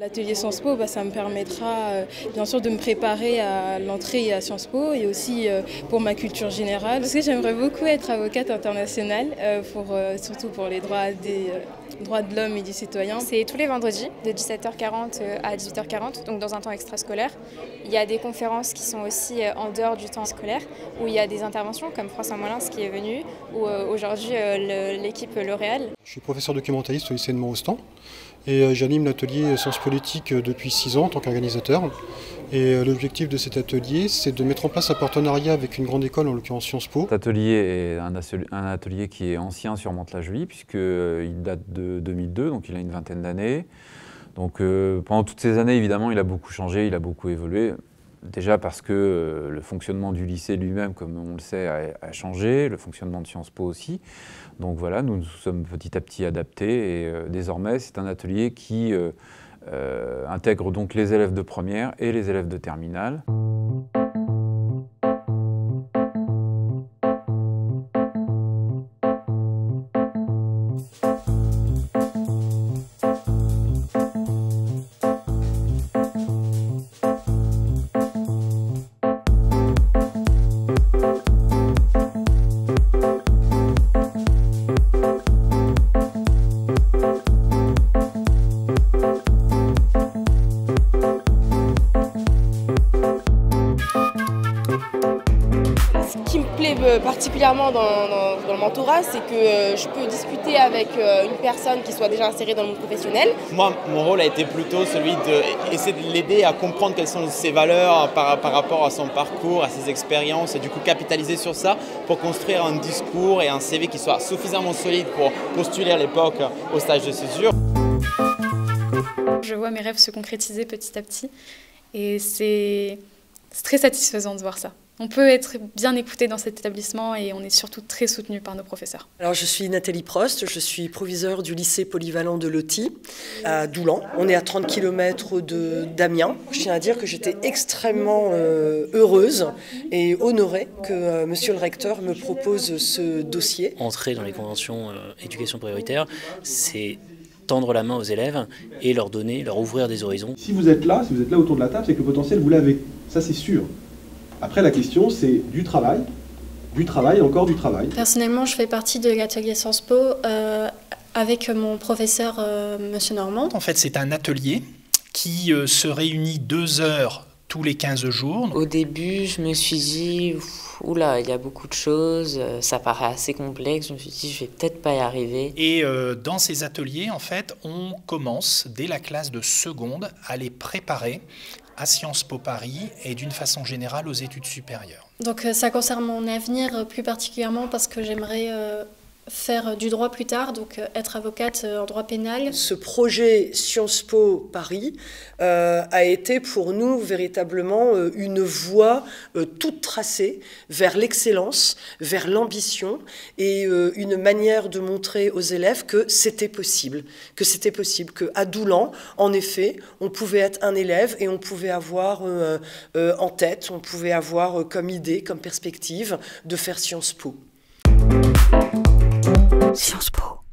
L'atelier Sciences Po, bah, ça me permettra euh, bien sûr de me préparer à l'entrée à Sciences Po et aussi euh, pour ma culture générale. Parce que j'aimerais beaucoup être avocate internationale, euh, surtout pour les droits des droits de l'homme et du citoyen. C'est tous les vendredis de 17h40 à 18h40, donc dans un temps extrascolaire. Il y a des conférences qui sont aussi en dehors du temps scolaire, où il y a des interventions comme François Molins qui est venu, ou aujourd'hui l'équipe L'Oréal. Je suis professeur documentaliste au lycée de Montestan et j'anime l'atelier Sciences politiques depuis six ans en tant qu'organisateur. Et l'objectif de cet atelier, c'est de mettre en place un partenariat avec une grande école, en l'occurrence Sciences Po. Cet atelier est un, atelier qui est ancien sur Mantes-la-Jolie, puisqu'il date de 2002, donc il a une vingtaine d'années. Donc pendant toutes ces années, évidemment, il a beaucoup changé, il a beaucoup évolué. Déjà parce que le fonctionnement du lycée lui-même, comme on le sait, a, changé, le fonctionnement de Sciences Po aussi. Donc voilà, nous nous sommes petit à petit adaptés et désormais c'est un atelier qui euh, intègre donc les élèves de première et les élèves de terminale. Euh, particulièrement dans, le mentorat, c'est que euh, je peux discuter avec euh, une personne qui soit déjà insérée dans le monde professionnel. Moi, mon rôle a été plutôt celui d'essayer de, l'aider à comprendre quelles sont ses valeurs par, par, rapport à son parcours, à ses expériences, et du coup capitaliser sur ça pour construire un discours et un CV qui soit suffisamment solide pour postuler à l'époque au stage de césure. Je vois mes rêves se concrétiser petit à petit et c'est très satisfaisant de voir ça. On peut être bien écouté dans cet établissement et on est surtout très soutenu par nos professeurs. Alors je suis Nathalie Prost, je suis proviseure du lycée polyvalent de Loti à Doulan. On est à 30 km de d'Amiens. Je tiens à dire que j'étais extrêmement euh, heureuse et honorée que euh, monsieur le recteur me propose ce dossier. Entrer dans les conventions euh, éducation prioritaire, c'est tendre la main aux élèves et leur donner, leur ouvrir des horizons. Si vous êtes là, si vous êtes là autour de la table, c'est que le potentiel vous l'avez. Ça c'est sûr. Après, la question, c'est du travail, du travail, encore du travail. Personnellement, je fais partie de l'atelier Sciences Po euh, avec mon professeur, euh, Monsieur Normand. En fait, c'est un atelier qui euh, se réunit deux heures tous les 15 jours. Au début, je me suis dit, oula, il y a beaucoup de choses, ça paraît assez complexe, je me suis dit, je vais peut-être pas y arriver. Et dans ces ateliers, en fait, on commence dès la classe de seconde à les préparer à Sciences Po Paris et d'une façon générale aux études supérieures. Donc euh, ça concerne mon avenir euh, plus particulièrement parce que j'aimerais euh, faire du droit plus tard, donc euh, être avocate euh, en droit pénal. Ce projet Sciences Po Paris euh, a été pour nous véritablement une voie toute tracée vers l'excellence, vers l'ambition et une manière de montrer aux élèves que c'était possible, que c'était possible, qu'à Doulan, en effet, on pouvait être un élève et on pouvait avoir en tête, on pouvait avoir comme idée, comme perspective de faire Sciences Po. Sciences Po.